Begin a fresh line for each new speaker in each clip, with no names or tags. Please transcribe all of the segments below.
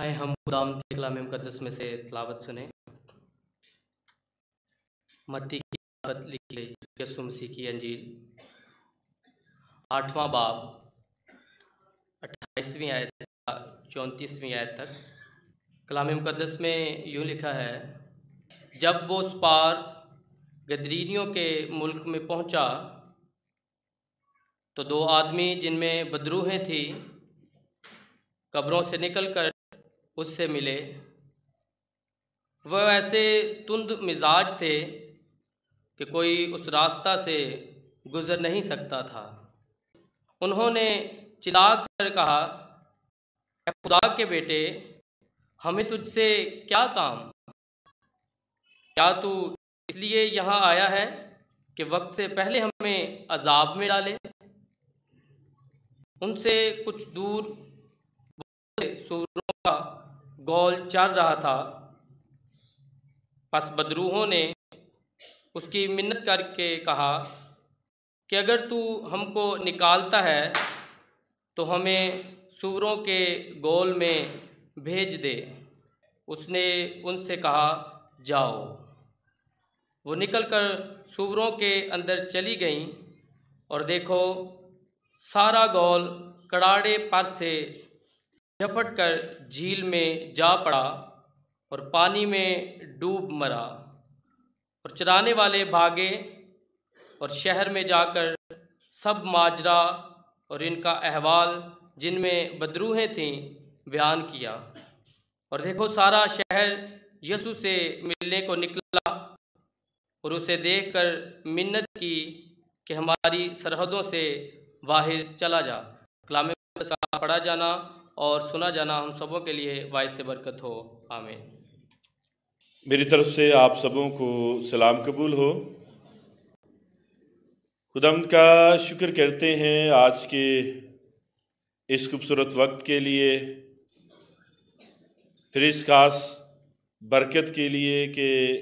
آئے ہم خدام کے کلام مقدس میں سے تلاوت سنیں۔ متی کی بات لکھی گئی یسو مسیح کی انجیل۔ آٹھواں باب۔ اٹھائیسویں آیت چونتیسویں آیت تک۔ کلام مقدس میں یوں لکھا ہے، جب وہ اس پار گدرینیوں کے ملک میں پہنچا، تو دو آدمی جن میں بدروہیں تھیں، قبروں سے نکل کر اس سے ملے۔ وہ ایسے تند مزاج تھے کہ کوئی اس راستہ سے گزر نہیں سکتا تھا۔ انہوں نے چلا کر کہا، اے خدا کے بیٹے، ہمیں تجھ سے کیا کام؟ کیا تو اس لیے یہاں آیا ہے کہ وقت سے پہلے ہمیں عذاب میں ڈالے؟ ان سے کچھ دور سوروں کا گول چل رہا تھا۔ پس بدروہوں نے اس کی منت کر کے کہا کہ اگر تو ہم کو نکالتا ہے تو ہمیں سوروں کے گول میں بھیج دے۔ اس نے ان سے کہا، جاؤ۔ وہ نکل کر سوروں کے اندر چلی گئیں اور دیکھو، سارا گول کڑاڑے پر سے جھپٹ کر جھیل میں جا پڑا اور پانی میں ڈوب مرا اور چرانے والے بھاگے اور شہر میں جا کر سب ماجرا اور ان کا احوال جن میں بدروہیں تھیں بیان کیا اور دیکھو سارا شہر یسو سے ملنے کو نکلا اور اسے دیکھ کر منت کی کہ ہماری سرحدوں سے باہر چلا جا، کلام پڑھا جانا اور سنا جانا ہم سبوں کے لیے باعث برکت ہو۔ آمین۔
میری طرف سے آپ سبوں کو سلام قبول ہو۔ خدم کا شکر کرتے ہیں آج کے اس خوبصورت وقت کے لیے۔ پھر اس خاص برکت کے لیے کہ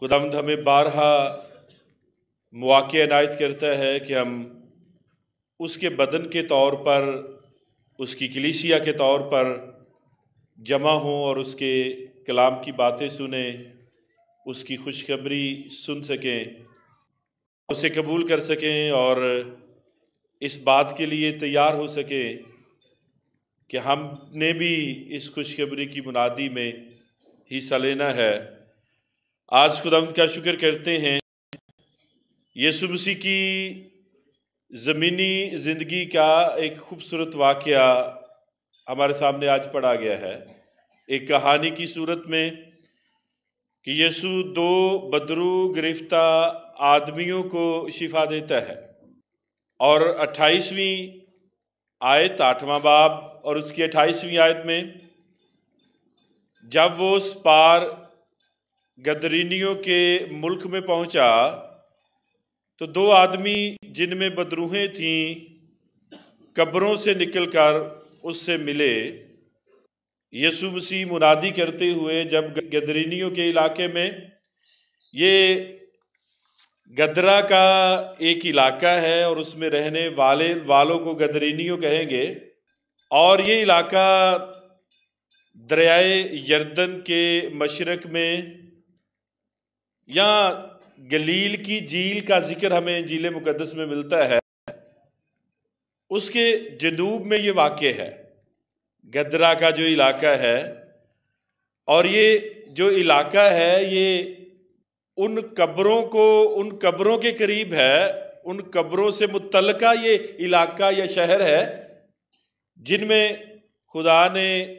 خدمد ہمیں بارہا مواقع عنایت کرتا ہے کہ ہم اس کے بدن کے طور پر، اس کی کلیسیا کے طور پر جمع ہوں اور اس کے کلام کی باتیں سنیں، اس کی خوشخبری سن سکیں، اسے قبول کر سکیں اور اس بات کے لیے تیار ہو سکیں کہ ہم نے بھی اس خوشخبری کی منادی میں حصہ لینا ہے۔ آج خدمت کا شکر کرتے ہیں۔ یسو مسیح کی زمینی زندگی کا ایک خوبصورت واقعہ ہمارے سامنے آج پڑھا گیا ہے۔ ایک کہانی کی صورت میں کہ یسو دو بدرو گرفتہ آدمیوں کو شفا دیتا ہے اور اٹھائیسویں آیت آٹھواں باب اور اس کی اٹھائیسویں آیت میں جب وہ اس پار گدرینیوں کے ملک میں پہنچا تو دو آدمی جن میں بدروہیں تھیں، قبروں سے نکل کر اس سے ملے۔ یسو مسیح منادی کرتے ہوئے جب گدرینیوں کے علاقے میں، یہ گدرا کا ایک علاقہ ہے اور اس میں رہنے والے والوں کو گدرینیوں کہیں گے۔ اور یہ علاقہ دریائے یردن کے مشرق میں یا گلیل کی جھیل کا ذکر ہمیں جھیل مقدس میں ملتا ہے۔ اس کے جنوب میں یہ واقع ہے۔ گدرا کا جو علاقہ ہے، اور یہ جو علاقہ ہے، یہ ان قبروں کو، ان قبروں کے قریب ہے۔ ان قبروں سے متعلقہ یہ علاقہ یا شہر ہے، جن میں خدا نے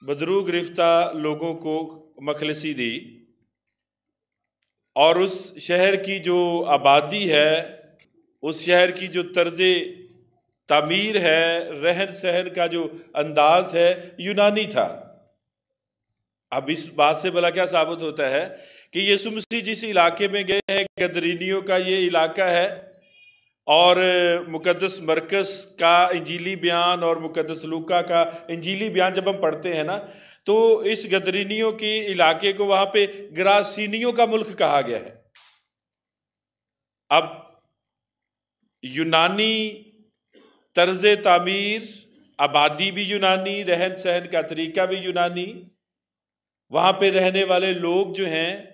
بدرو گرفتہ لوگوں کو مخلصی دی۔ اور اس شہر کی جو آبادی ہے، اس شہر کی جو طرز تعمیر ہے، رہن سہن کا جو انداز ہے، یونانی تھا۔ اب اس بات سے بلا کیا ثابت ہوتا ہے کہ یسو مسیح جس علاقے میں گئے ہیں، گدرینیوں کا یہ علاقہ ہے۔ اور مقدس مرکز کا انجیلی بیان اور مقدس لوکا کا انجیلی بیان جب ہم پڑھتے ہیں نا تو اس گدرینیوں کی علاقے کو وہاں پہ گراسینیوں کا ملک کہا گیا ہے۔ اب یونانی طرز تعمیر، آبادی بھی یونانی، رہن سہن کا طریقہ بھی یونانی۔ وہاں پہ رہنے والے لوگ جو ہیں،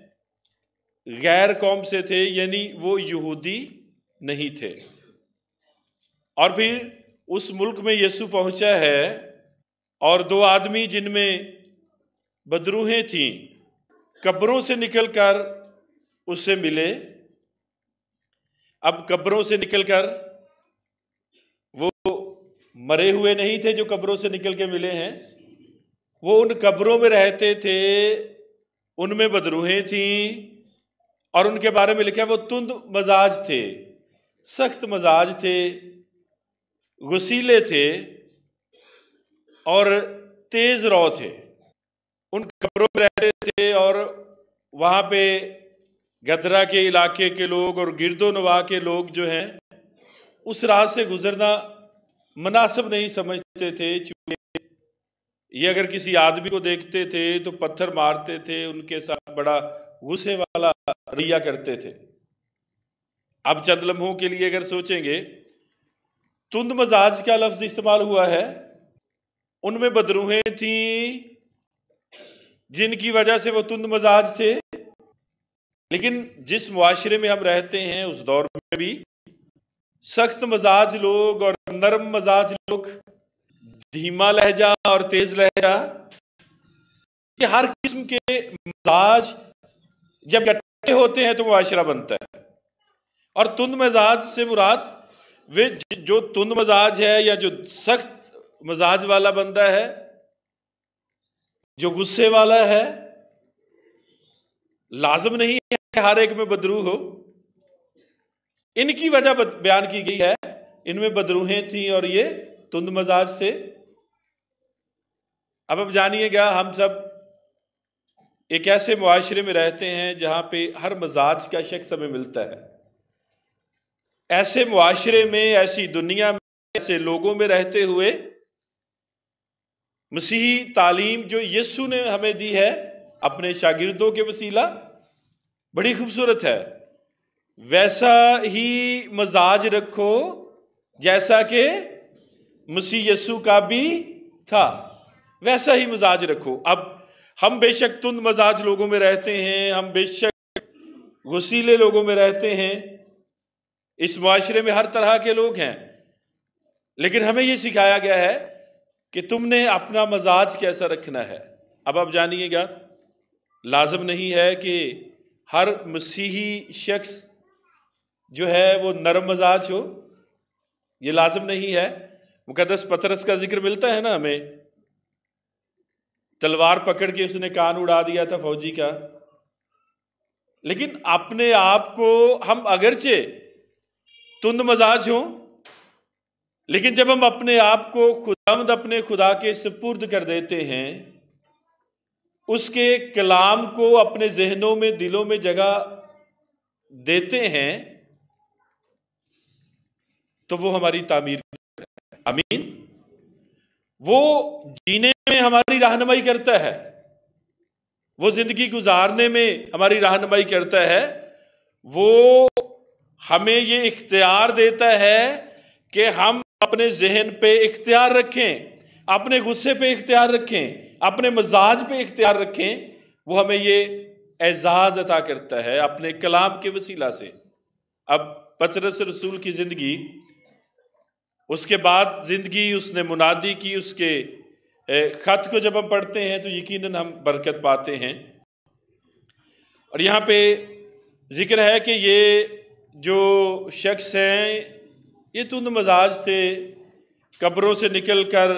غیر قوم سے تھے یعنی وہ یہودی نہیں تھے۔ اور پھر اس ملک میں یسو پہنچا ہے اور دو آدمی جن میں بدروہیں تھیں۔ قبروں سے نکل کر اس سے ملے۔ اب قبروں سے نکل کر وہ مرے ہوئے نہیں تھے جو قبروں سے نکل کے ملے ہیں۔ وہ ان قبروں میں رہتے تھے۔ ان میں بدروہیں تھیں۔ اور ان کے بارے میں لکھا وہ تند مزاج تھے، سخت مزاج تھے غسیلے تھے اور تیز رو تھے۔ ان قبروں میں رہتے تھے اور وہاں پہ گدرا کے علاقے کے لوگ اور گرد و نواح کے لوگ جو ہیں، اس راہ سے گزرنا مناسب نہیں سمجھتے تھے، چونکہ یہ اگر کسی آدمی کو دیکھتے تھے تو پتھر مارتے تھے، ان کے ساتھ بڑا غصے والا ریا کرتے تھے۔ اب چند لمحوں کے لیے اگر سوچیں گے، تند مزاج کا لفظ استعمال ہوا ہے۔ ان میں بدروہیں تھیں جن کی وجہ سے وہ تند مزاج تھے۔ لیکن جس معاشرے میں ہم رہتے ہیں، اس دور میں بھی سخت مزاج لوگ اور نرم مزاج لوگ، دھیما لہجہ اور تیز لہجہ، یہ ہر قسم کے مزاج جب اکٹھے ہوتے ہیں تو معاشرہ بنتا ہے۔ اور تند مزاج سے مراد وہ جو تند مزاج ہے یا جو سخت مزاج والا بندہ ہے جو غصے والا ہے، لازم نہیں ہے کہ ہر ایک میں بدرو ہو۔ ان کی وجہ بیان کی گئی ہے۔ ان میں بدروہیں تھیں اور یہ تند مزاج تھے۔ اب اب جانیے گا، ہم سب ایک ایسے معاشرے میں رہتے ہیں جہاں پہ ہر مزاج کا شخص ہمیں ملتا ہے۔ ایسے معاشرے میں، ایسی دنیا میں، ایسے لوگوں میں رہتے ہوئے مسیحی تعلیم جو یسو نے ہمیں دی ہے، اپنے شاگردوں کے وسیلہ، بڑی خوبصورت ہے۔ ویسا ہی مزاج رکھو جیسا کہ مسیح یسو کا بھی تھا۔ ویسا ہی مزاج رکھو۔ اب ہم بے شک تند مزاج لوگوں میں رہتے ہیں، ہم بے شک غسیلے لوگوں میں رہتے ہیں۔ اس معاشرے میں ہر طرح کے لوگ ہیں۔ لیکن ہمیں یہ سکھایا گیا ہے کہ تم نے اپنا مزاج کیسا رکھنا ہے؟ اب آپ جانیے گا لازم نہیں ہے کہ ہر مسیحی شخص جو ہے وہ نرم مزاج ہو، یہ لازم نہیں ہے۔ مقدس پترس کا ذکر ملتا ہے نا ہمیں۔ تلوار پکڑ کے اس نے کان اڑا دیا تھا فوجی کا۔ لیکن اپنے آپ کو ہم اگرچہ تند مزاج ہوں لیکن جب ہم اپنے آپ کو خداوند اپنے خدا کے سپرد کر دیتے ہیں، اس کے کلام کو اپنے ذہنوں میں، دلوں میں جگہ دیتے ہیں، تو وہ ہماری تعمیر امین وہ جینے میں ہماری رہنمائی کرتا ہے۔ وہ زندگی گزارنے میں ہماری رہنمائی کرتا ہے۔ وہ ہمیں یہ اختیار دیتا ہے کہ ہم اپنے ذہن پہ اختیار رکھیں، اپنے غصے پہ اختیار رکھیں، اپنے مزاج پہ اختیار رکھیں، وہ ہمیں یہ اعزاز عطا کرتا ہے اپنے کلام کے وسیلہ سے۔ اب پترس رسول کی زندگی، اس کے بعد زندگی، اس نے منادی کی، اس کے خط کو جب ہم پڑھتے ہیں تو یقیناً ہم برکت پاتے ہیں۔ اور یہاں پہ ذکر ہے کہ یہ جو شخص ہیں یہ تند مزاج تھے، قبروں سے نکل کر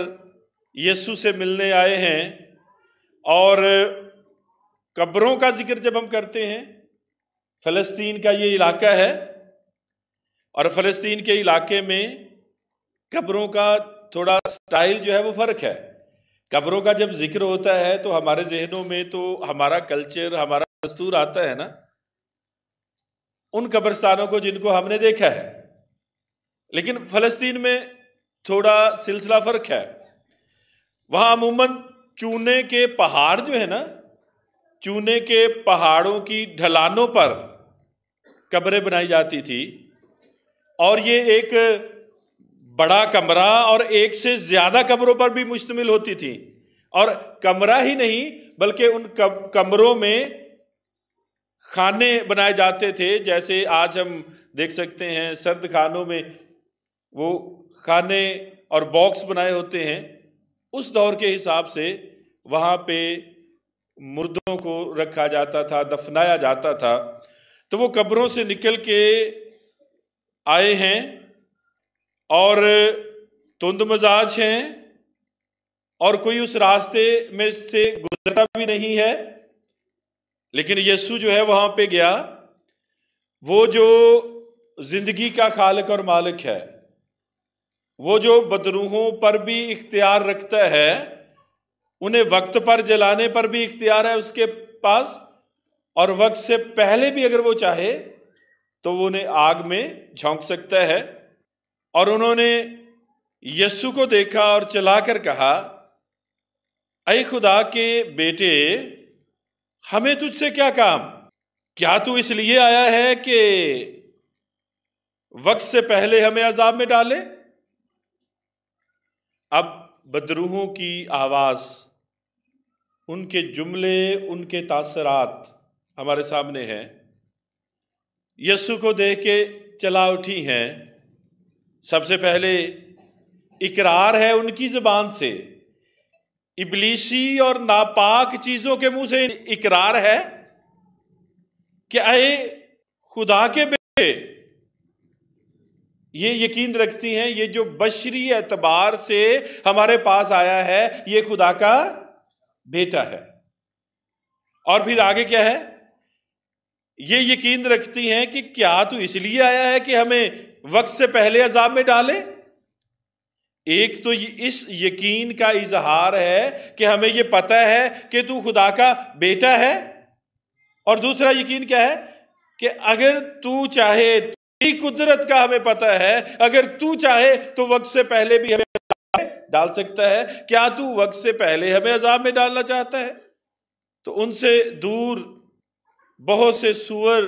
یسو سے ملنے آئے ہیں اور قبروں کا ذکر جب ہم کرتے ہیں، فلسطین کا یہ علاقہ ہے اور فلسطین کے علاقے میں قبروں کا تھوڑا سٹائل جو ہے وہ فرق ہے۔ قبروں کا جب ذکر ہوتا ہے تو ہمارے ذہنوں میں تو ہمارا کلچر، ہمارا دستور آتا ہے نا۔ ان قبرستانوں کو جن کو ہم نے دیکھا ہے۔ لیکن فلسطین میں تھوڑا سلسلہ فرق ہے۔ وہاں عموماً چونے کے پہاڑ جو ہے نا، چونے کے پہاڑوں کی ڈھلانوں پر قبریں بنائی جاتی تھی۔ اور یہ ایک بڑا کمرہ اور ایک سے زیادہ کمروں پر بھی مشتمل ہوتی تھی۔ اور کمرہ ہی نہیں، بلکہ ان کمروں میں کھانے بنائے جاتے تھے۔ جیسے آج ہم دیکھ سکتے ہیں سرد خانوں میں وہ کھانے اور باکس بنائے ہوتے ہیں، اس دور کے حساب سے وہاں پہ مردوں کو رکھا جاتا تھا، دفنایا جاتا تھا۔ تو وہ قبروں سے نکل کے آئے ہیں اور تند مزاج ہیں اور کوئی اس راستے میں سے گزرتا بھی نہیں ہے۔ لیکن یسو جو ہے وہاں پہ گیا، وہ جو زندگی کا خالق اور مالک ہے۔ وہ جو بدروحوں پر بھی اختیار رکھتا ہے، انہیں وقت پر جلانے پر بھی اختیار ہے اس کے پاس، اور وقت سے پہلے بھی اگر وہ چاہے تو وہ انہیں آگ میں جھونک سکتا ہے۔ اور انہوں نے یسو کو دیکھا اور چلا کر کہا، اے خدا کے بیٹے، ہمیں تجھ سے کیا کام؟ کیا تو اس لیے آیا ہے کہ وقت سے پہلے ہمیں عذاب میں ڈالے؟ اب بدروہوں کی آواز، ان کے جملے، ان کے تاثرات ہمارے سامنے ہیں۔ یسو کو دیکھ کے چلا اٹھی ہیں۔ سب سے پہلے اقرار ہے ان کی زبان سے۔ ابلیسی اور ناپاک چیزوں کے منہ سے اقرار ہے کہ اے خدا کے یہ یقین رکھتی ہیں، یہ جو بشری اعتبار سے ہمارے پاس آیا ہے، یہ خدا کا بیٹا ہے۔ اور پھر آگے کیا ہے؟ یہ یقین رکھتی ہیں کہ کیا تو اس لیے آیا ہے کہ ہمیں وقت سے پہلے عذاب میں ڈالے؟ ایک تو اس یقین کا اظہار ہے کہ ہمیں یہ پتا ہے کہ تو خدا کا بیٹا ہے۔ اور دوسرا یقین کیا ہے؟ کہ اگر تو چاہے قدرت کا ہمیں پتا ہے۔ اگر تو چاہے تو وقت سے پہلے بھی ہمیں ڈال سکتا ہے۔ کیا تو وقت سے پہلے ہمیں عذاب میں ڈالنا چاہتا ہے؟ تو ان سے دور بہت سے سور،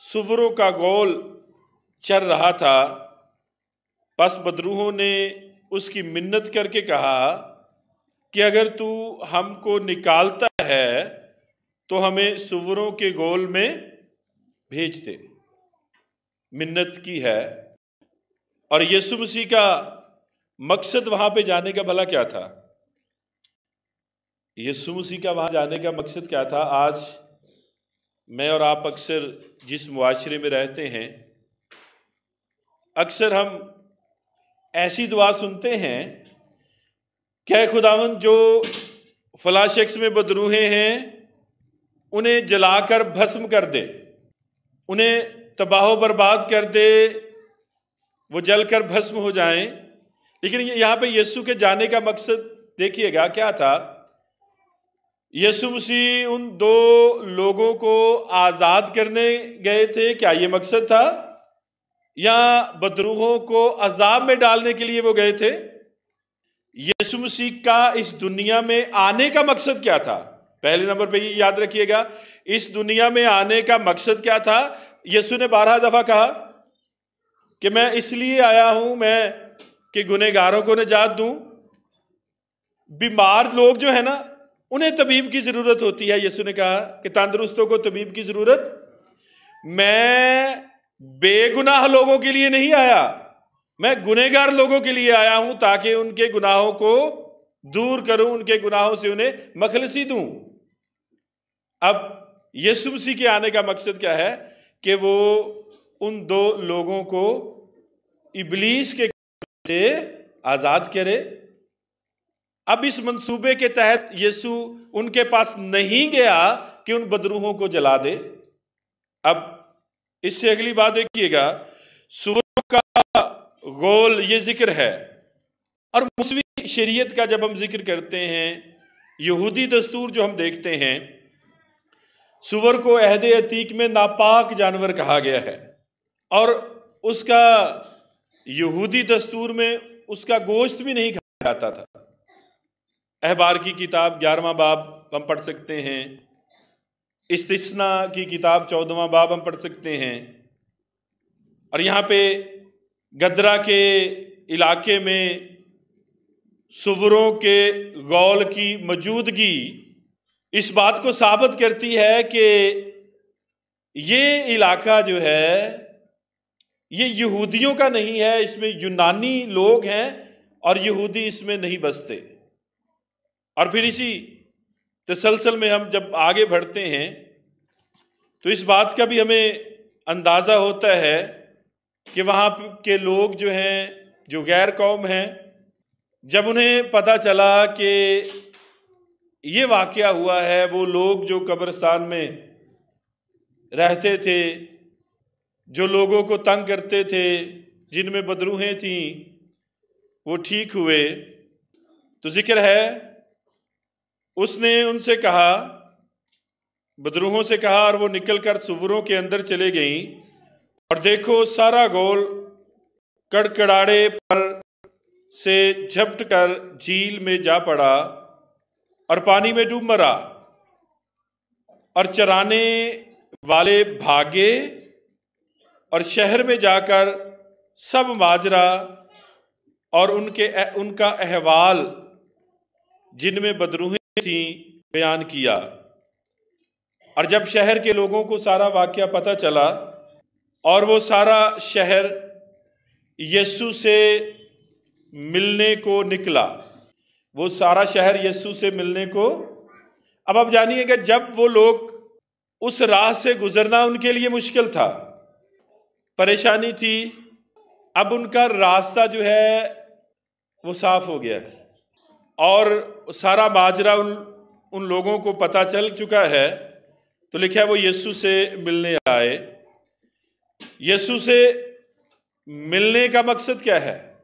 سوروں کا گول چل رہا تھا۔ پس بدروہوں نے اس کی منت کر کے کہا کہ اگر تو ہم کو نکالتا ہے تو ہمیں سوروں کے گول میں بھیج دے۔ منت کی ہے۔ اور یسو مسیح کا مقصد وہاں پہ جانے کا بھلا کیا تھا؟ یسو مسیح کا وہاں جانے کا مقصد کیا تھا؟ آج میں اور آپ اکثر جس معاشرے میں رہتے ہیں، اکثر ہم ایسی دعا سنتے ہیں، کہ خداون جو فلاں شخص میں بدروہے ہیں، انہیں جلا کر بھسم کر دے، انہیں تباہ و برباد کر دے وہ جل کر بھسم ہو جائیں۔ لیکن یہاں پہ یسو کے جانے کا مقصد دیکھیے گا، کیا تھا؟ یسو مسیح ان دو لوگوں کو آزاد کرنے گئے تھے۔ کیا یہ مقصد تھا؟ یا بدروہوں کو عذاب میں ڈالنے کے لیے وہ گئے تھے؟ یسو مسیح کا اس دنیا میں آنے کا مقصد کیا تھا؟ پہلے نمبر پہ یہ یاد رکھیے گا، اس دنیا میں آنے کا مقصد کیا تھا؟ یسو نے بارہ دفعہ کہا کہ میں اس لیے آیا ہوں، میں کہ گنہ گاروں کو نجات دوں۔ بیمار لوگ جو ہے نا، انہیں طبیب کی ضرورت ہوتی ہے۔ یسو نے کہا کہ تندرستوں کو طبیب کی ضرورت۔ میں بے گناہ لوگوں کے لیے نہیں آیا، میں گنہ گار لوگوں کے لیے آیا ہوں تاکہ ان کے گناہوں کو دور کروں، ان کے گناہوں سے انہیں مخلصی دوں۔ اب یسو مسیح کے آنے کا مقصد کیا ہے؟ کہ وہ ان دو لوگوں کو ابلیس کے سے آزاد کرے۔ اب اس منصوبے کے تحت یسو ان کے پاس نہیں گیا کہ ان بدروہوں کو جلا دے۔ اب اس سے اگلی بات دیکھیے گا سوروں کا گول یہ ذکر ہے۔ اور مسوی شریعت کا جب ہم ذکر کرتے ہیں، یہودی دستور جو ہم دیکھتے ہیں سور کو عہد عتیق میں ناپاک جانور کہا گیا ہے اور اس کا یہودی دستور میں اس کا گوشت بھی نہیں کھایا جاتا تھا۔ احبار کی کتاب گیارہواں باب ہم پڑھ سکتے ہیں۔ استثنا کی کتاب چودواں باب ہم پڑھ سکتے ہیں۔ اور یہاں پہ گدرا کے علاقے میں سوروں کے غول کی موجودگی اس بات کو ثابت کرتی ہے کہ یہ علاقہ جو ہے، یہ یہودیوں کا نہیں ہے، اس میں یونانی لوگ ہیں اور یہودی اس میں نہیں بستے۔ اور پھر اسی تسلسل میں ہم جب آگے بڑھتے ہیں، تو اس بات کا بھی ہمیں اندازہ ہوتا ہے کہ وہاں کے لوگ جو ہیں، جو غیر قوم ہیں، جب انہیں پتہ چلا کہ یہ واقعہ ہوا ہے، وہ لوگ جو قبرستان میں رہتے تھے، جو لوگوں کو تنگ کرتے تھے، جن میں بدروہیں تھیں، وہ ٹھیک ہوئے۔ تو ذکر ہے، اس نے ان سے کہا، بدروہوں سے کہا اور وہ نکل کر سوروں کے اندر چلے گئیں۔ اور دیکھو، سارا گول کڑکڑاڑے پر سے جھپٹ کر جھیل میں جا پڑا۔ اور پانی میں ڈوب مرا اور چرانے والے بھاگے اور شہر میں جا کر سب ماجرا اور ان کے ان کا احوال جن میں بدروہیں تھیں بیان کیا۔ اور جب شہر کے لوگوں کو سارا واقعہ پتہ چلا اور وہ سارا شہر یسو سے ملنے کو نکلا۔ وہ سارا شہر یسو سے ملنے کو۔ اب آپ جانیے کہ جب وہ لوگ اس راہ سے گزرنا ان کے لیے مشکل تھا، پریشانی تھی، اب ان کا راستہ جو ہے وہ صاف ہو گیا۔ اور سارا ماجرا ان ان لوگوں کو پتہ چل چکا ہے۔ تو لکھا ہے وہ یسو سے ملنے آئے۔ یسو سے ملنے کا مقصد کیا ہے؟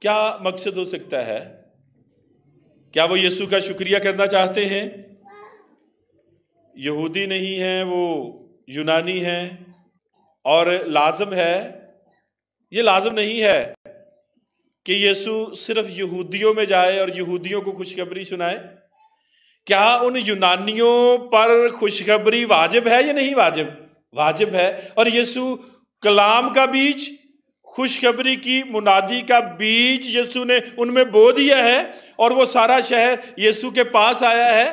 کیا مقصد ہو سکتا ہے؟ کیا وہ یسو کا شکریہ کرنا چاہتے ہیں؟ یہودی نہیں ہیں، وہ یونانی ہیں۔ اور لازم ہے، یہ لازم نہیں ہے کہ یسو صرف یہودیوں میں جائے اور یہودیوں کو خوشخبری سنائے۔ کیا ان یونانیوں پر خوشخبری واجب ہے یا نہیں واجب؟ واجب ہے۔ اور یسو کلام کا بیج خوشخبری کی منادی کا بیج یسو نے ان میں بو دیا ہے اور وہ سارا شہر یسو کے پاس آیا ہے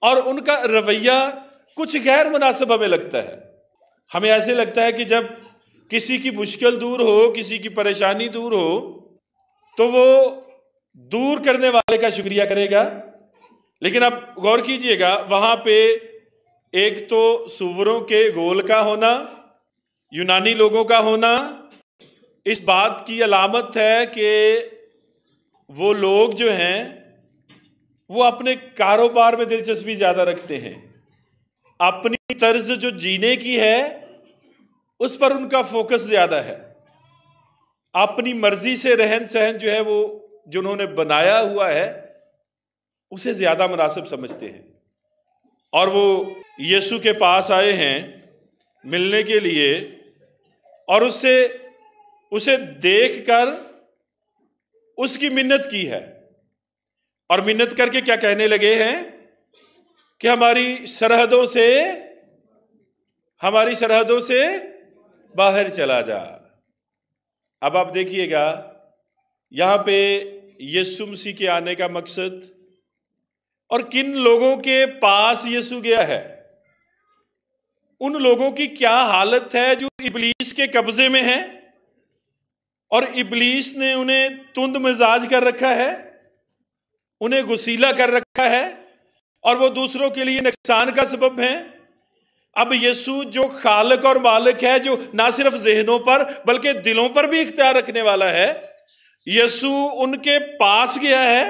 اور ان کا رویہ کچھ غیر مناسب ہمیں لگتا ہے۔ ہمیں ایسے لگتا ہے کہ جب کسی کی مشکل دور ہو، کسی کی پریشانی دور ہو، تو وہ دور کرنے والے کا شکریہ کرے گا۔ لیکن اب غور کیجیے گا، وہاں پہ ایک تو سوروں کے گول کا ہونا، یونانی لوگوں کا ہونا اس بات کی علامت ہے کہ وہ لوگ جو ہیں، وہ اپنے کاروبار میں دلچسپی زیادہ رکھتے ہیں۔ اپنی طرز جو جینے کی ہے، اس پر ان کا فوکس زیادہ ہے۔ اپنی مرضی سے رہن سہن جو ہے، وہ جنہوں نے بنایا ہوا ہے، اسے زیادہ مناسب سمجھتے ہیں۔ اور وہ یسو کے پاس آئے ہیں ملنے کے لیے، اور اس سے اسے دیکھ کر اس کی منت کی ہے۔ اور منت کر کے کیا کہنے لگے ہیں؟ کہ ہماری سرحدوں سے، ہماری سرحدوں سے باہر چلا جا۔ اب آپ دیکھیے گا، یہاں پہ یسو مسیح کے آنے کا مقصد، اور کن لوگوں کے پاس یسو گیا ہے؟ ان لوگوں کی کیا حالت ہے جو ابلیس کے قبضے میں ہیں؟ اور ابلیس نے انہیں تند مزاج کر رکھا ہے، انہیں گسیلا کر رکھا ہے، اور وہ دوسروں کے لیے نقصان کا سبب ہیں۔ اب یسو جو خالق اور مالک ہے، جو نہ صرف ذہنوں پر بلکہ دلوں پر بھی اختیار رکھنے والا ہے، یسو ان کے پاس گیا ہے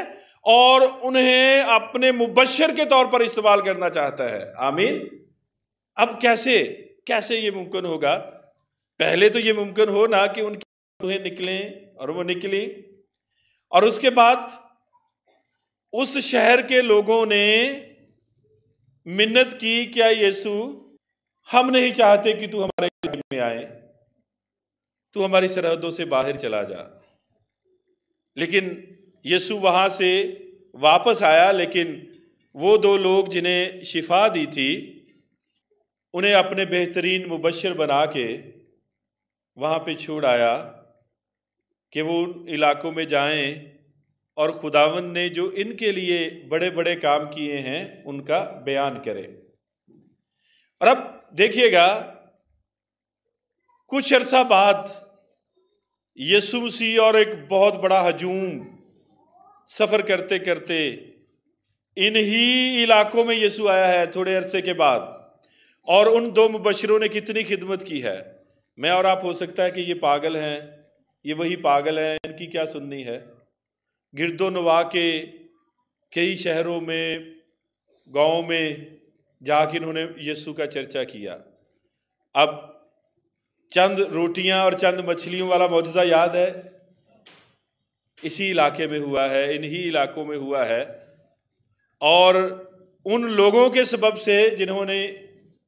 اور انہیں اپنے مبشر کے طور پر استعمال کرنا چاہتا ہے۔ آمین۔ اب کیسے کیسے یہ ممکن ہوگا؟ پہلے تو یہ ممکن ہو نہ کہ ان کی نکلیں اور وہ نکلی۔ اور اس کے بعد اس شہر کے لوگوں نے منت کی، کیا یسو، ہم نہیں چاہتے کہ تو ہمارے میں آئے، تو ہماری سرحدوں سے باہر چلا جا۔ لیکن یسو وہاں سے واپس آیا، لیکن وہ دو لوگ جنہیں شفا دی تھی، انہیں اپنے بہترین مبشر بنا کے وہاں پہ چھوڑ آیا۔ کہ وہ ان علاقوں میں جائیں اور خداون نے جو ان کے لیے بڑے بڑے کام کیے ہیں، ان کا بیان کرے۔ اور اب دیکھیے گا، کچھ عرصہ بعد یسو مسیح اور ایک بہت بڑا ہجوم سفر کرتے کرتے انہی علاقوں میں یسو آیا ہے تھوڑے عرصے کے بعد، اور ان دو مبشروں نے کتنی خدمت کی ہے۔ میں اور آپ، ہو سکتا ہے کہ یہ پاگل ہیں یہ وہی پاگل ہیں ان کی کیا سننی ہے؟ گرد و نوا کے کئی شہروں میں، گاؤں میں جا کے انہوں نے یسو کا چرچا کیا۔ اب چند روٹیاں اور چند مچھلیوں والا معجزہ یاد ہے؟ اسی علاقے میں ہوا ہے، انہی علاقوں میں ہوا ہے۔ اور ان لوگوں کے سبب سے جنہوں نے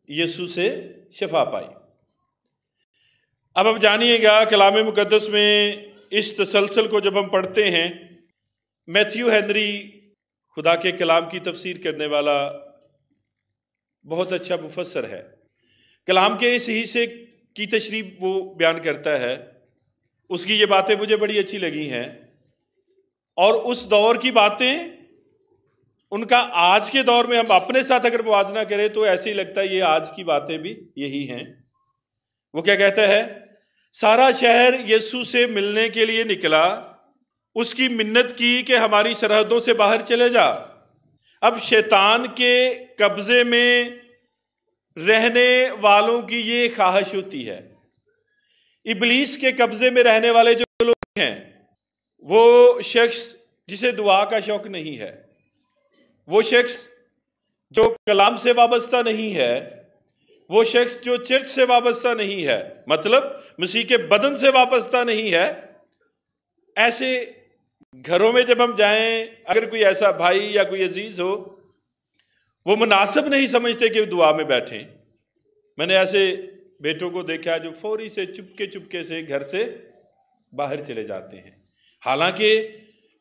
یسو سے شفا پائی۔ اب اب جانیے گا کلام مقدس میں اس تسلسل کو جب ہم پڑھتے ہیں، میتھیو ہینری خدا کے کلام کی تفسیر کرنے والا بہت اچھا مفسر ہے۔ کلام کے اس حصے کی تشریف وہ بیان کرتا ہے۔ اس کی یہ باتیں مجھے بڑی اچھی لگی ہیں۔ اور اس دور کی باتیں، ان کا آج کے دور میں ہم اپنے ساتھ اگر موازنہ کریں تو ایسے ہی لگتا ہے یہ آج کی باتیں بھی یہی ہیں۔ وہ کیا کہتا ہے؟ سارا شہر یسو سے ملنے کے لیے نکلا، اس کی منت کی کہ ہماری سرحدوں سے باہر چلے جا۔ اب شیطان کے قبضے میں رہنے والوں کی یہ خواہش ہوتی ہے۔ ابلیس کے قبضے میں رہنے والے جو لوگ ہیں، وہ شخص جسے دعا کا شوق نہیں ہے، وہ شخص جو کلام سے وابستہ نہیں ہے وہ شخص جو چرچ سے وابستہ نہیں ہے مطلب مسیح کے بدن سے وابستہ نہیں ہے، ایسے گھروں میں جب ہم جائیں، اگر کوئی ایسا بھائی یا کوئی عزیز ہو، وہ مناسب نہیں سمجھتے کہ دعا میں بیٹھیں۔ میں نے ایسے بیٹوں کو دیکھا جو فوری سے چپکے چپکے سے گھر سے باہر چلے جاتے ہیں۔ حالانکہ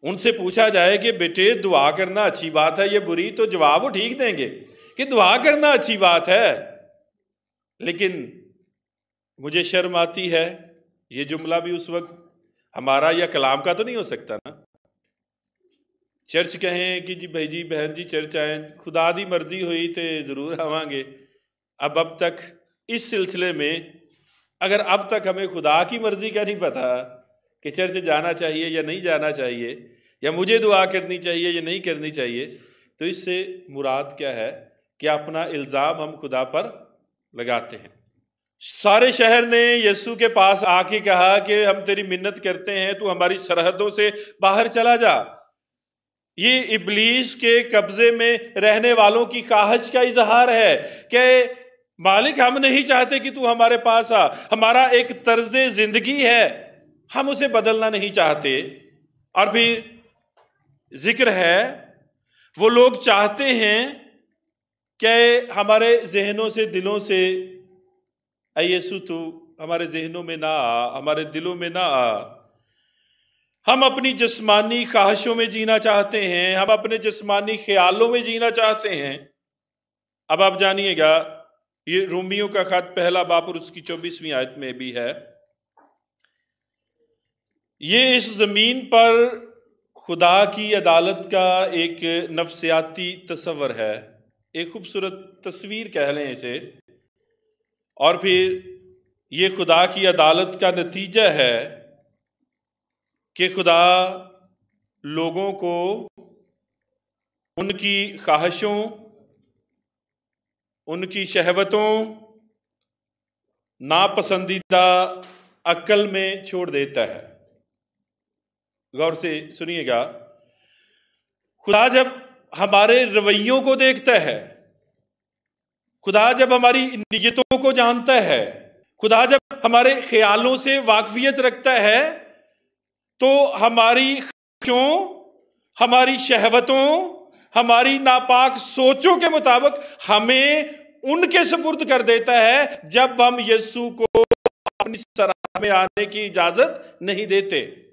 ان سے پوچھا جائے کہ بیٹے، دعا کرنا اچھی بات ہے، یہ بری، تو جواب وہ ٹھیک دیں گے کہ دعا کرنا اچھی بات ہے۔ لیکن مجھے شرم آتی ہے، یہ جملہ بھی اس وقت ہمارا یا کلام کا تو نہیں ہو سکتا نا۔ چرچ کہیں کہ جی بھائی جی بہن جی چرچ آئیں، خدا دی مرضی ہوئی تو ضرور آواں گے اب اب تک اس سلسلے میں اگر اب تک ہمیں خدا کی مرضی کا نہیں پتا کہ چرچ جانا چاہیے یا نہیں جانا چاہیے، یا مجھے دعا کرنی چاہیے یا نہیں کرنی چاہیے، تو اس سے مراد کیا ہے؟ کہ اپنا الزام ہم خدا پر لگاتے ہیں۔ سارے شہر نے یسو کے پاس آ کے کہا کہ ہم تیری منت کرتے ہیں، تو ہماری سرحدوں سے باہر چلا جا۔ یہ ابلیس کے قبضے میں رہنے والوں کی کاہش کا اظہار ہے کہ مالک ہم نہیں چاہتے کہ تو ہمارے پاس آ۔ ہمارا ایک طرز زندگی ہے، ہم اسے بدلنا نہیں چاہتے۔ اور پھر ذکر ہے، وہ لوگ چاہتے ہیں کہ ہمارے ذہنوں سے، دلوں سے، اے یسو تو ہمارے ذہنوں میں نہ آ، ہمارے دلوں میں نہ آ۔ ہم اپنی جسمانی خواہشوں میں جینا چاہتے ہیں، ہم اپنے جسمانی خیالوں میں جینا چاہتے ہیں۔ اب آپ جانیے گا، یہ رومیوں کا خط پہلا باپ اور اس کی چوبیسویں آیت میں بھی ہے۔ یہ اس زمین پر خدا کی عدالت کا ایک نفسیاتی تصور ہے۔ ایک خوبصورت تصویر کہہ لیں اسے۔ اور پھر یہ خدا کی عدالت کا نتیجہ ہے کہ خدا لوگوں کو ان کی خواہشوں، ان کی شہوتوں، ناپسندیدہ عقل میں چھوڑ دیتا ہے۔ غور سے سنیے گا۔ خدا جب ہمارے رویوں کو دیکھتا ہے۔ خدا جب ہماری نیتوں کو جانتا ہے، خدا جب ہمارے خیالوں سے واقفیت رکھتا ہے، تو ہماری خواہشوں، ہماری شہوتوں، ہماری ناپاک سوچوں کے مطابق ہمیں ان کے سپرد کر دیتا ہے جب ہم یسو کو اپنی سراہ میں آنے کی اجازت نہیں دیتے۔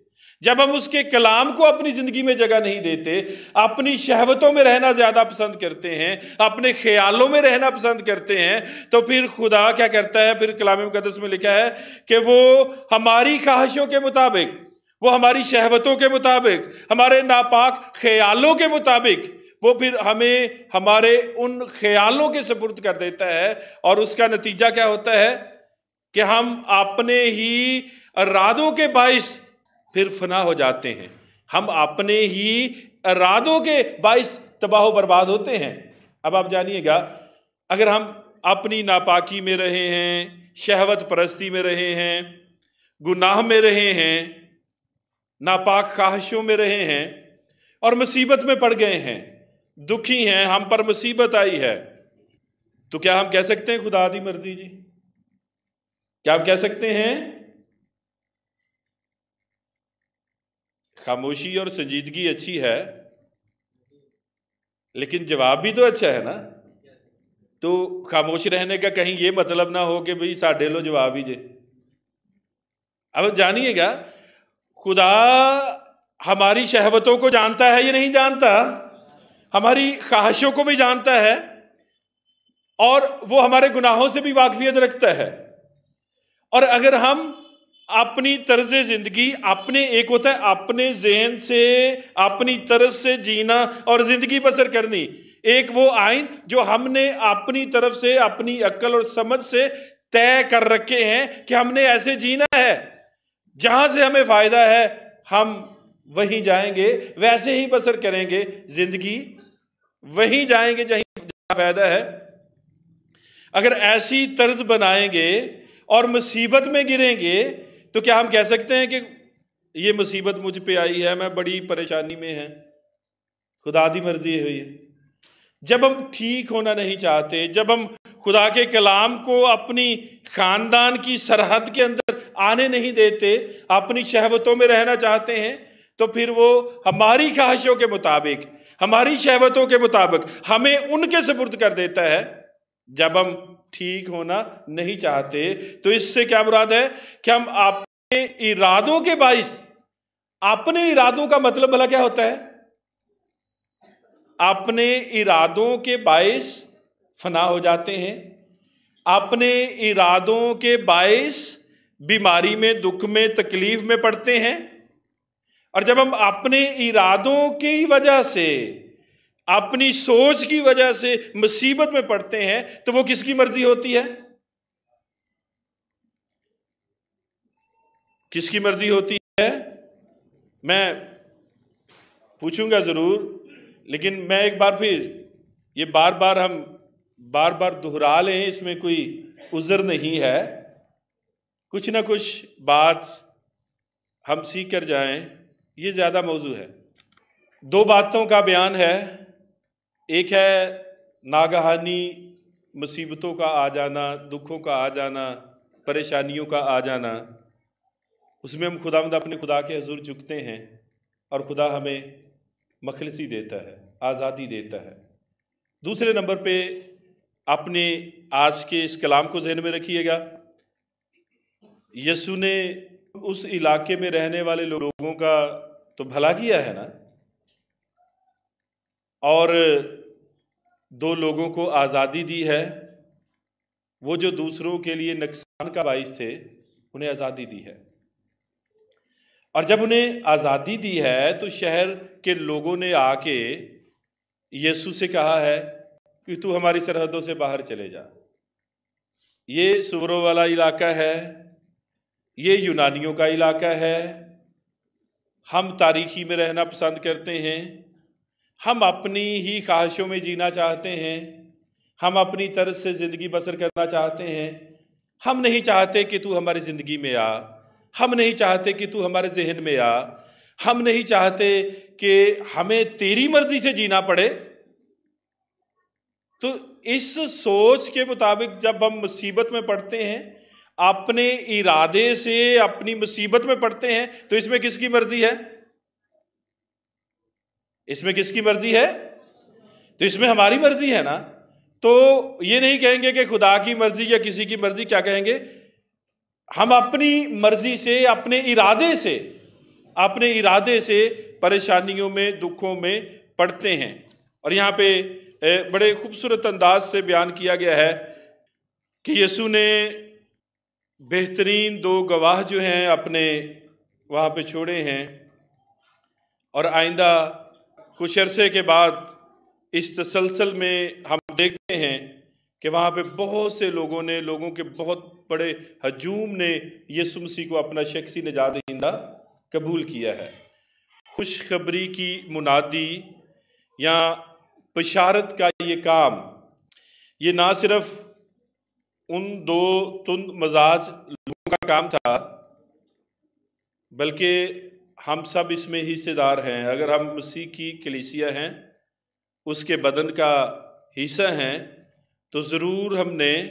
جب ہم اس کے کلام کو اپنی زندگی میں جگہ نہیں دیتے، اپنی شہوتوں میں رہنا زیادہ پسند کرتے ہیں، اپنے خیالوں میں رہنا پسند کرتے ہیں، تو پھر خدا کیا کرتا ہے؟ پھر کلام مقدس میں لکھا ہے کہ وہ ہماری خواہشوں کے مطابق، وہ ہماری شہوتوں کے مطابق، ہمارے ناپاک خیالوں کے مطابق وہ پھر ہمیں ہمارے ان خیالوں کے سپرد کر دیتا ہے۔ اور اس کا نتیجہ کیا ہوتا ہے؟ کہ ہم اپنے ہی ارادوں کے باعث پھر فنا ہو جاتے ہیں۔ ہم اپنے ہی ارادوں کے باعث تباہ و برباد ہوتے ہیں۔ اب آپ جانیے گا، اگر ہم اپنی ناپاکی میں رہے ہیں، شہوت پرستی میں رہے ہیں، گناہ میں رہے ہیں، ناپاک خواہشوں میں رہے ہیں اور مصیبت میں پڑ گئے ہیں، دکھی ہیں، ہم پر مصیبت آئی ہے، تو کیا ہم کہہ سکتے ہیں خدا دی مرضی جی؟ کیا ہم کہہ سکتے ہیں؟ خاموشی اور سنجیدگی اچھی ہے، لیکن جواب بھی تو اچھا ہے نا۔ تو خاموش رہنے کا کہیں یہ مطلب نہ ہو کہ بھئی ساڈے لو جواب ہی جے اب جانیے گا خدا ہماری شہوتوں کو جانتا ہے یا نہیں جانتا؟ ہماری خواہشوں کو بھی جانتا ہے اور وہ ہمارے گناہوں سے بھی واقفیت رکھتا ہے۔ اور اگر ہم اپنی طرز زندگی اپنے ایک ہوتا ہے، اپنے ذہن سے، اپنی طرز سے جینا اور زندگی بسر کرنی۔ ایک وہ آئین جو ہم نے اپنی طرف سے، اپنی عقل اور سمجھ سے طے کر رکھے ہیں کہ ہم نے ایسے جینا ہے۔ جہاں سے ہمیں فائدہ ہے، ہم وہیں جائیں گے، ویسے ہی بسر کریں گے۔ زندگی وہیں جائیں گے جہاں فائدہ ہے۔ اگر ایسی طرز بنائیں گے اور مصیبت میں گریں گے تو کیا ہم کہہ سکتے ہیں کہ یہ مصیبت مجھ پہ آئی ہے، میں بڑی پریشانی میں ہے خدا دی مرضی ہوئی ہے جب ہم ٹھیک ہونا نہیں چاہتے، جب ہم خدا کے کلام کو اپنی خاندان کی سرحد کے اندر آنے نہیں دیتے، اپنی شہوتوں میں رہنا چاہتے ہیں، تو پھر وہ ہماری خواہشوں کے مطابق، ہماری شہوتوں کے مطابق ہمیں ان کے سپرد کر دیتا ہے۔ جب ہم ٹھیک ہونا نہیں چاہتے، تو اس سے کیا مراد ہے؟ کہ ہم اپنے ارادوں کے باعث، اپنے ارادوں کا مطلب بھلا کیا ہوتا ہے؟ اپنے ارادوں کے باعث فنا ہو جاتے ہیں، اپنے ارادوں کے باعث بیماری میں، دکھ میں، تکلیف میں پڑتے ہیں۔ اور جب ہم اپنے ارادوں کی وجہ سے، اپنی سوچ کی وجہ سے مصیبت میں پڑتے ہیں، تو وہ کس کی مرضی ہوتی ہے؟ کس کی مرضی ہوتی ہے؟ میں پوچھوں گا ضرور، لیکن میں ایک بار پھر یہ بار بار ہم بار بار دہرا لیں، اس میں کوئی عذر نہیں ہے۔ کچھ نہ کچھ بات ہم سیکھ کر جائیں، یہ زیادہ موضوع ہے۔ دو باتوں کا بیان ہے۔ ایک ہے ناگہانی، مصیبتوں کا آ جانا، دکھوں کا آ جانا، پریشانیوں کا آ جانا۔ اس میں ہم خدا مد اپنے خدا کے حضور جھکتے ہیں اور خدا ہمیں مخلصی دیتا ہے، آزادی دیتا ہے۔ دوسرے نمبر پہ اپنے آج کے اس کلام کو ذہن میں رکھیے گا۔ یسو نے اس علاقے میں رہنے والے لوگوں کا تو بھلا کیا ہے نا؟ اور دو لوگوں کو آزادی دی ہے۔ وہ جو دوسروں کے لیے نقصان کا باعث تھے، انہیں آزادی دی ہے۔ اور جب انہیں آزادی دی ہے تو شہر کے لوگوں نے آ کے یسو سے کہا ہے کہ تو ہماری سرحدوں سے باہر چلے جا۔ یہ سوروں والا علاقہ ہے، یہ یونانیوں کا علاقہ ہے۔ ہم تاریخی میں رہنا پسند کرتے ہیں۔ ہم اپنی ہی خواہشوں میں جینا چاہتے ہیں۔ ہم اپنی طرز سے زندگی بسر کرنا چاہتے ہیں۔ ہم نہیں چاہتے کہ تو ہماری زندگی میں آ۔ ہم نہیں چاہتے کہ تو ہمارے ذہن میں آ۔ ہم نہیں چاہتے کہ ہمیں تیری مرضی سے جینا پڑے۔ تو اس سوچ کے مطابق جب ہم مصیبت میں پڑھتے ہیں، اپنے ارادے سے اپنی مصیبت میں پڑھتے ہیں، تو اس میں کس کی مرضی ہے؟ اس میں کس کی مرضی ہے؟ تو اس میں ہماری مرضی ہے نا۔ تو یہ نہیں کہیں گے کہ خدا کی مرضی یا کسی کی مرضی، کیا کہیں گے؟ ہم اپنی مرضی سے، اپنے ارادے سے، اپنے ارادے سے پریشانیوں میں، دکھوں میں پڑھتے ہیں۔ اور یہاں پہ بڑے خوبصورت انداز سے بیان کیا گیا ہے کہ یسو نے بہترین دو گواہ جو ہیں اپنے وہاں پہ چھوڑے ہیں۔ اور آئندہ کچھ عرصے کے بعد اس تسلسل میں ہم دیکھتے ہیں کہ وہاں پہ بہت سے لوگوں نے، لوگوں کے بہت بڑے ہجوم نے یسو مسیح کو اپنا شخصی نجات دہندہ قبول کیا ہے۔ خوشخبری کی منادی یا بشارت کا یہ کام، یہ نہ صرف ان دو تند مزاج لوگوں کا کام تھا، بلکہ ہم سب اس میں حصے دار ہیں۔ اگر ہم مسیح کی کلیسیا ہیں، اس کے بدن کا حصہ ہیں تو ضرور ہم نے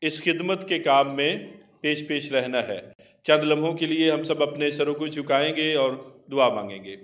اس خدمت کے کام میں پیش پیش رہنا ہے۔ چند لمحوں کے لیے ہم سب اپنے سروں کو چکائیں گے اور دعا مانگیں گے۔